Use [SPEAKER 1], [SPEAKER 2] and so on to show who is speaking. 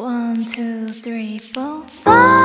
[SPEAKER 1] One, two, three, four.